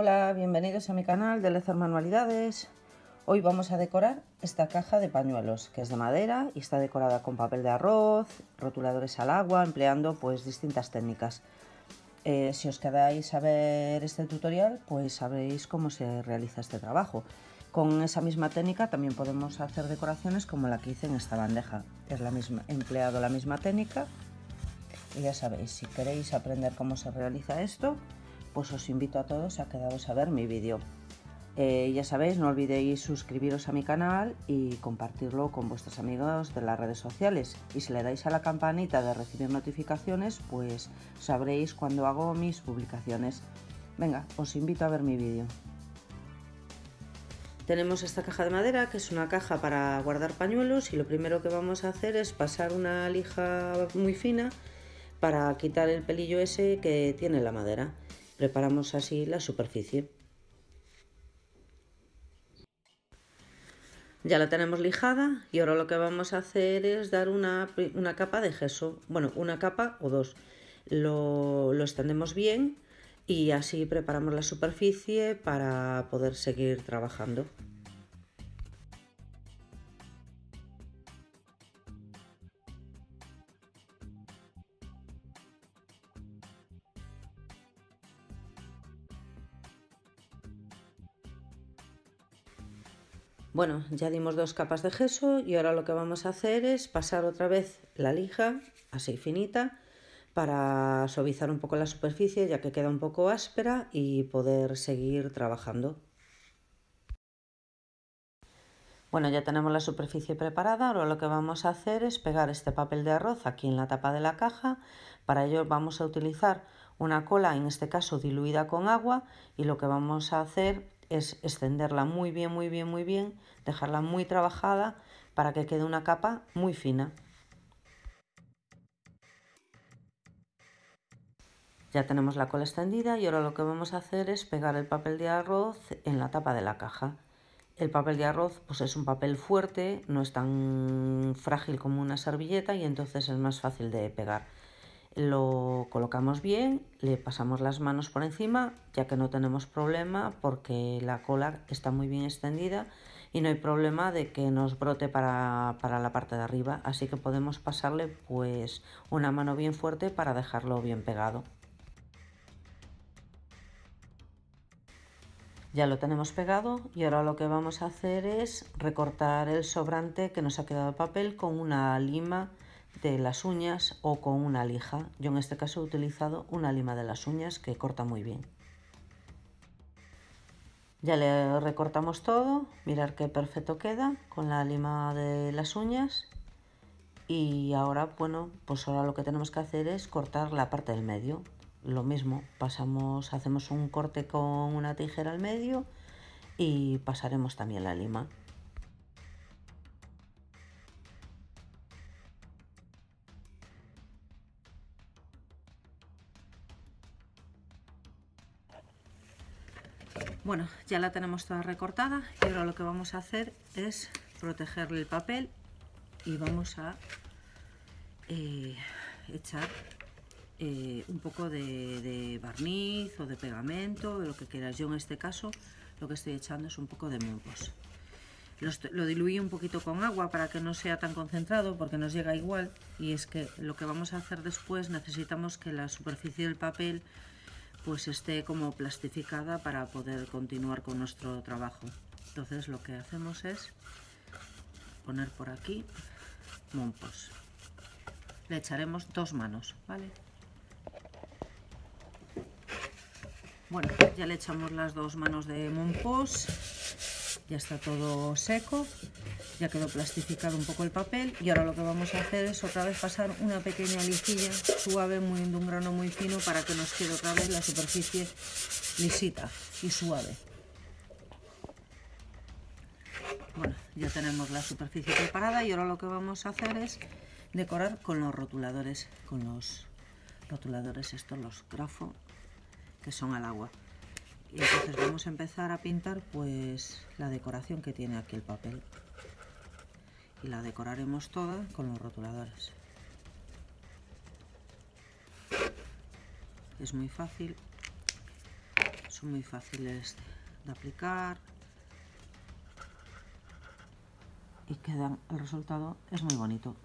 Hola, bienvenidos a mi canal de Lezer Manualidades. Hoy vamos a decorar esta caja de pañuelos que es de madera y está decorada con papel de arroz, rotuladores al agua, empleando pues distintas técnicas. Eh, si os quedáis a ver este tutorial, pues sabréis cómo se realiza este trabajo. Con esa misma técnica también podemos hacer decoraciones como la que hice en esta bandeja. Es la misma, he empleado la misma técnica y ya sabéis, si queréis aprender cómo se realiza esto, pues os invito a todos a quedaros a ver mi vídeo. Eh, ya sabéis, no olvidéis suscribiros a mi canal y compartirlo con vuestros amigos de las redes sociales. Y si le dais a la campanita de recibir notificaciones, pues sabréis cuando hago mis publicaciones. Venga, os invito a ver mi vídeo. Tenemos esta caja de madera, que es una caja para guardar pañuelos y lo primero que vamos a hacer es pasar una lija muy fina para quitar el pelillo ese que tiene la madera. Preparamos así la superficie. Ya la tenemos lijada y ahora lo que vamos a hacer es dar una, capa de gesso, bueno, una capa o dos. Lo, lo extendemos bien y así preparamos la superficie para poder seguir trabajando. Bueno, ya dimos dos capas de gesso y ahora lo que vamos a hacer es pasar otra vez la lija, así finita, para suavizar un poco la superficie ya que queda un poco áspera y poder seguir trabajando. Bueno, ya tenemos la superficie preparada, ahora lo que vamos a hacer es pegar este papel de arroz aquí en la tapa de la caja. Para ello vamos a utilizar una cola, en este caso diluida con agua, y lo que vamos a hacer es extenderla muy bien, muy bien, muy bien, dejarla muy trabajada para que quede una capa muy fina. Ya tenemos la cola extendida y ahora lo que vamos a hacer es pegar el papel de arroz en la tapa de la caja. El papel de arroz pues es un papel fuerte, no es tan frágil como una servilleta y entonces es más fácil de pegar. Lo colocamos bien, le pasamos las manos por encima, ya que no tenemos problema porque la cola está muy bien extendida y no hay problema de que nos brote para, para la parte de arriba, así que podemos pasarle pues una mano bien fuerte para dejarlo bien pegado. Ya lo tenemos pegado y ahora lo que vamos a hacer es recortar el sobrante que nos ha quedado de papel con una lima de las uñas o con una lija. Yo en este caso he utilizado una lima de las uñas que corta muy bien. Ya le recortamos todo, mirar qué perfecto queda con la lima de las uñas. Y ahora, bueno, pues ahora lo que tenemos que hacer es cortar la parte del medio lo mismo, pasamos, hacemos un corte con una tijera al medio y pasaremos también la lima. Bueno, ya la tenemos toda recortada y ahora lo que vamos a hacer es protegerle el papel y vamos a eh, echar eh, un poco de, barniz o de pegamento, lo que quieras. Yo en este caso lo que estoy echando es un poco de musgos. Lo, diluí un poquito con agua para que no sea tan concentrado porque nos llega igual y es que lo que vamos a hacer después necesitamos que la superficie del papel pues esté como plastificada para poder continuar con nuestro trabajo. Entonces lo que hacemos es poner por aquí mompos. Le echaremos dos manos, ¿vale? Bueno, ya le echamos las dos manos de Monpos, ya está todo seco, ya quedó plastificado un poco el papel y ahora lo que vamos a hacer es otra vez pasar una pequeña lijilla suave, muy de un grano muy fino para que nos quede otra vez la superficie lisita y suave. Bueno, ya tenemos la superficie preparada y ahora lo que vamos a hacer es decorar con los rotuladores, con los rotuladores estos, los grafo que son al agua. Y entonces vamos a empezar a pintar pues la decoración que tiene aquí el papel. Y la decoraremos toda con los rotuladores. Es muy fácil. son muy fáciles de aplicar y quedan, el resultado es muy bonito.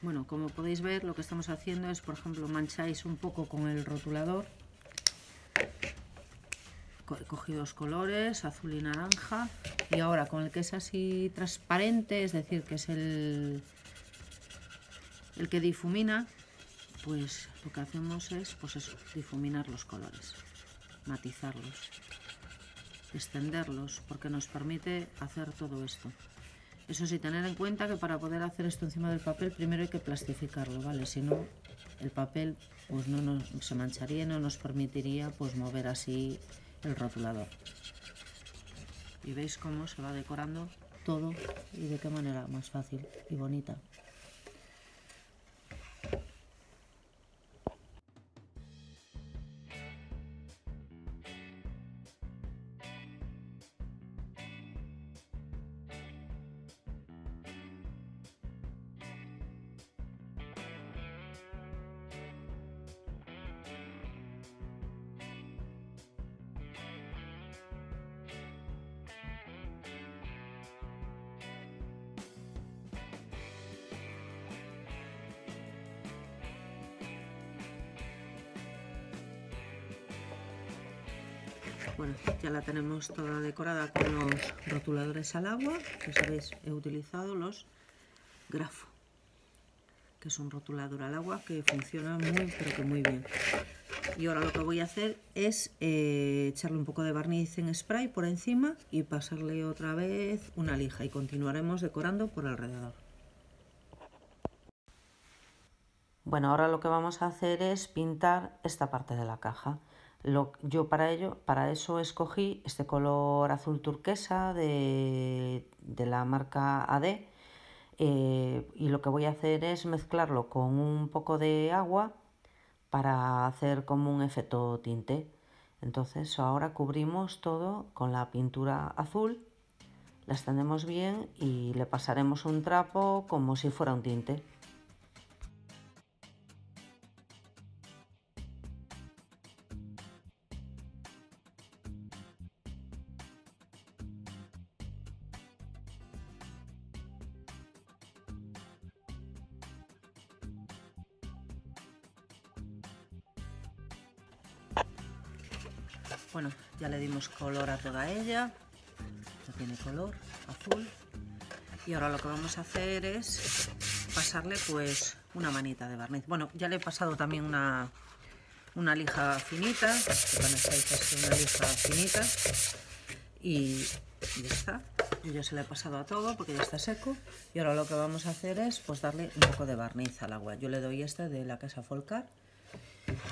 Bueno, como podéis ver, lo que estamos haciendo es, por ejemplo, mancháis un poco con el rotulador. He cogido dos colores, azul y naranja. Y ahora con el que es así transparente, es decir, que es el, el que difumina, pues lo que hacemos es, pues difuminar los colores, matizarlos, extenderlos, porque nos permite hacer todo esto. Eso sí, tener en cuenta que para poder hacer esto encima del papel primero hay que plastificarlo, ¿vale? Si no, el papel pues no nos, se mancharía no nos permitiría pues mover así el rotulador. Y veis cómo se va decorando todo y de qué manera más fácil y bonita. Bueno, ya la tenemos toda decorada con los rotuladores al agua. Que sabéis, he utilizado los Grafo, que es un rotulador al agua que funciona muy, pero que muy bien. Y ahora lo que voy a hacer es eh, echarle un poco de barniz en spray por encima y pasarle otra vez una lija y continuaremos decorando por alrededor. Bueno, ahora lo que vamos a hacer es pintar esta parte de la caja yo para ello, para eso escogí este color azul turquesa de, la marca AD eh, y lo que voy a hacer es mezclarlo con un poco de agua para hacer como un efecto tinte. Entonces ahora cubrimos todo con la pintura azul, la extendemos bien y le pasaremos un trapo como si fuera un tinte. Bueno, ya le dimos color a toda ella. Ya tiene color azul. Y ahora lo que vamos a hacer es pasarle pues una manita de barniz. Bueno, ya le he pasado también una, una lija finita. una lija finita. Y ya está. Yo ya se le he pasado a todo porque ya está seco. Y ahora lo que vamos a hacer es pues darle un poco de barniz al agua. Yo le doy este de la casa Folcar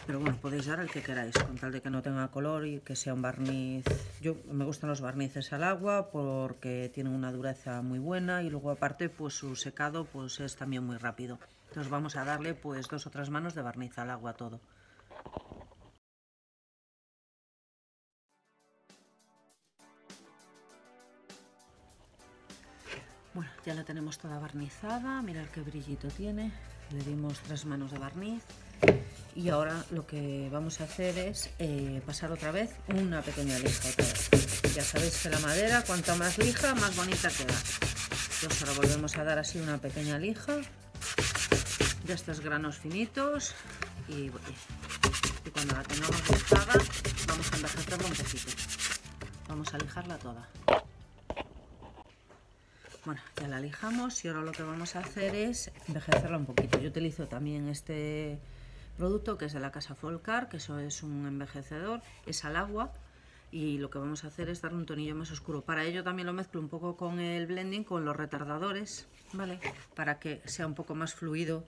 pero bueno, podéis dar el que queráis, con tal de que no tenga color y que sea un barniz... Yo me gustan los barnices al agua porque tienen una dureza muy buena y luego aparte pues su secado pues es también muy rápido. Entonces vamos a darle pues dos o tres manos de barniz al agua todo. Bueno, ya la tenemos toda barnizada, mirad qué brillito tiene. Le dimos tres manos de barniz y ahora lo que vamos a hacer es eh, pasar otra vez una pequeña lija. Ya sabéis que la madera, cuanta más lija, más bonita queda. Entonces ahora volvemos a dar así una pequeña lija de estos granos finitos y, cuando la tengamos lijada vamos a envejecerla un poquito. Vamos a lijarla toda. Bueno, ya la lijamos y ahora lo que vamos a hacer es envejecerla un poquito. Yo utilizo también este producto que es de la casa Folcar, que eso es un envejecedor, es al agua y lo que vamos a hacer es darle un tonillo más oscuro. Para ello también lo mezclo un poco con el blending, con los retardadores, ¿vale? Para que sea un poco más fluido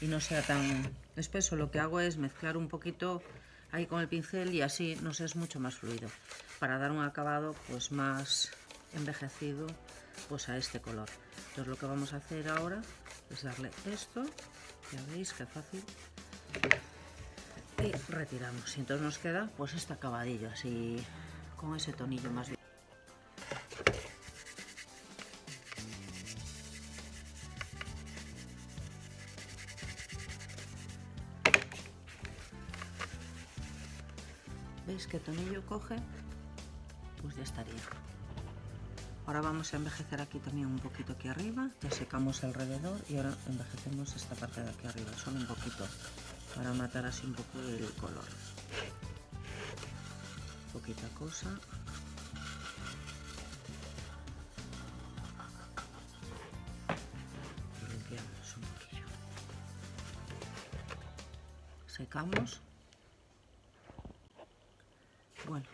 y no sea tan espeso. Lo que hago es mezclar un poquito ahí con el pincel y así nos es mucho más fluido. Para dar un acabado pues más envejecido pues a este color. Entonces lo que vamos a hacer ahora es darle esto, ya veis qué fácil y retiramos. Y entonces nos queda pues este acabadillo así con ese tonillo más bien. Veis que tonillo coge pues ya estaría. Ahora vamos a envejecer aquí también un poquito aquí arriba. Ya secamos alrededor y ahora envejecemos esta parte de aquí arriba. Solo un poquito para matar así un poco el color. Poquita cosa. Limpiamos un poquillo. Secamos. Bueno,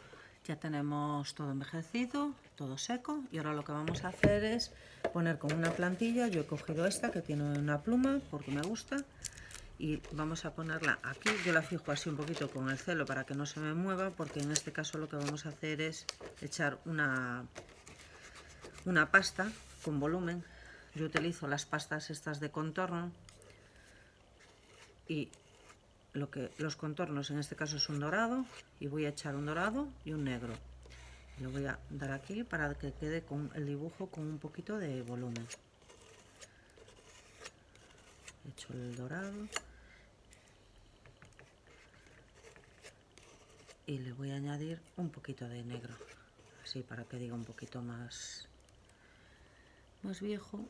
ya tenemos todo envejecido, todo seco y ahora lo que vamos a hacer es poner con una plantilla, yo he cogido esta que tiene una pluma porque me gusta y vamos a ponerla aquí, yo la fijo así un poquito con el celo para que no se me mueva porque en este caso lo que vamos a hacer es echar una, una pasta con volumen, yo utilizo las pastas estas de contorno y lo que, los contornos en este caso es un dorado y voy a echar un dorado y un negro. Lo voy a dar aquí para que quede con el dibujo con un poquito de volumen. He hecho el dorado y le voy a añadir un poquito de negro así para que diga un poquito más más viejo.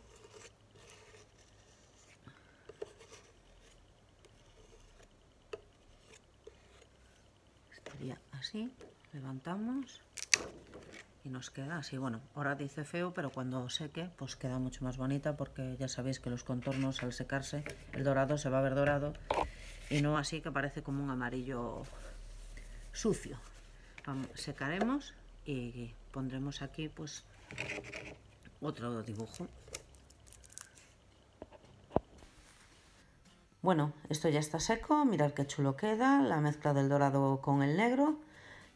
Estaría así levantamos y nos queda así. Bueno ahora dice feo pero cuando seque pues queda mucho más bonita porque ya sabéis que los contornos al secarse el dorado se va a ver dorado y no así que parece como un amarillo sucio. secaremos y pondremos aquí pues otro dibujo. Bueno, esto ya está seco, mirad qué chulo queda, la mezcla del dorado con el negro.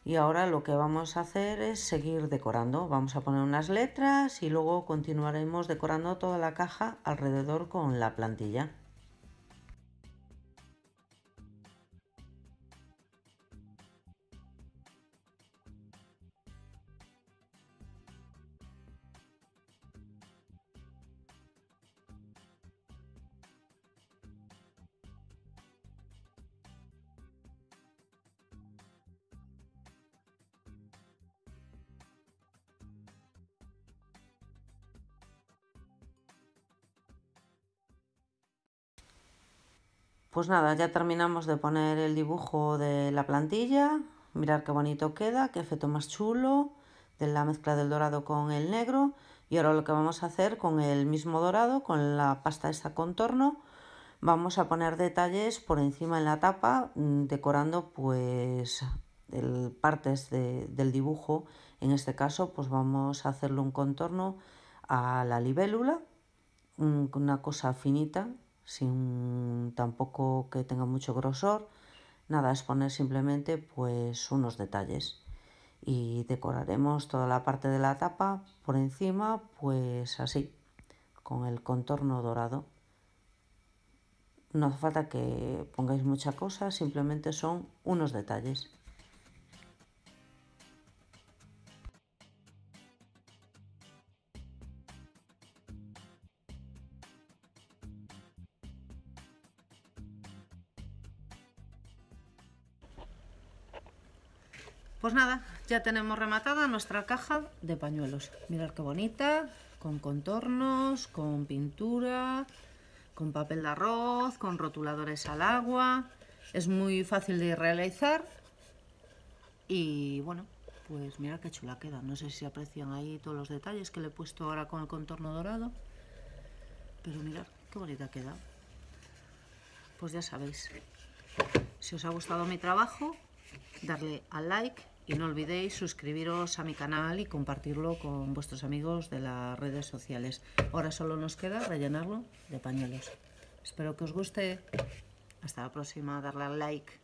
Y ahora lo que vamos a hacer es seguir decorando. Vamos a poner unas letras y luego continuaremos decorando toda la caja alrededor con la plantilla. Pues nada, ya terminamos de poner el dibujo de la plantilla. Mirar qué bonito queda, qué efecto más chulo de la mezcla del dorado con el negro. Y ahora lo que vamos a hacer con el mismo dorado, con la pasta esta contorno, vamos a poner detalles por encima en la tapa, mm, decorando pues partes del dibujo. En este caso, pues vamos a hacerle un contorno a la libélula, una cosa finita sin tampoco que tenga mucho grosor. Nada, es poner simplemente pues unos detalles. Y decoraremos toda la parte de la tapa por encima pues así con el contorno dorado. No hace falta que pongáis mucha cosa simplemente son unos detalles Pues nada, ya tenemos rematada nuestra caja de pañuelos. Mirad qué bonita, con contornos, con pintura, con papel de arroz, con rotuladores al agua. Es muy fácil de realizar y bueno, pues mira qué chula queda. No sé si aprecian ahí todos los detalles que le he puesto ahora con el contorno dorado. Pero mirad qué bonita queda. Pues ya sabéis. Si os ha gustado mi trabajo, darle a like y no olvidéis suscribiros a mi canal y compartirlo con vuestros amigos de las redes sociales. Ahora solo nos queda rellenarlo de pañuelos. Espero que os guste. Hasta la próxima, darle al like.